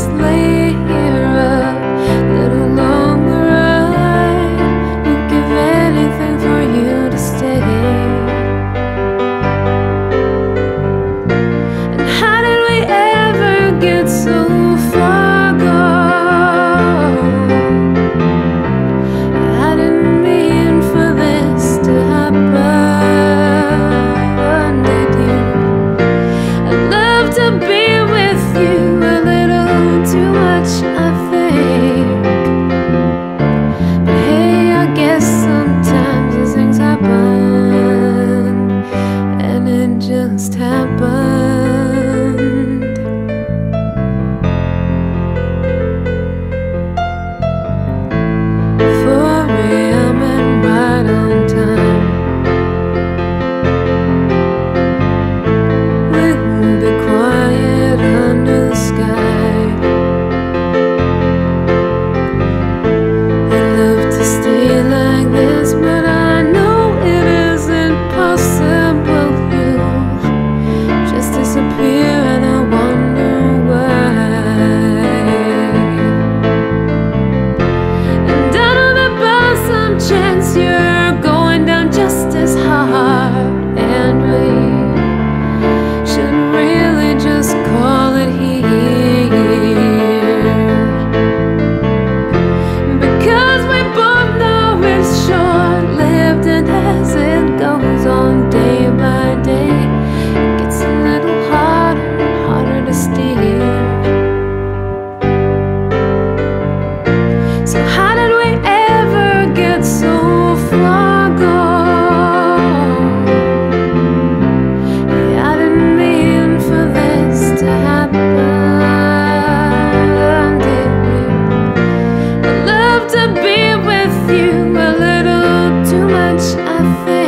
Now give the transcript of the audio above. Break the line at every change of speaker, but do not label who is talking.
just it just happened. -hmm.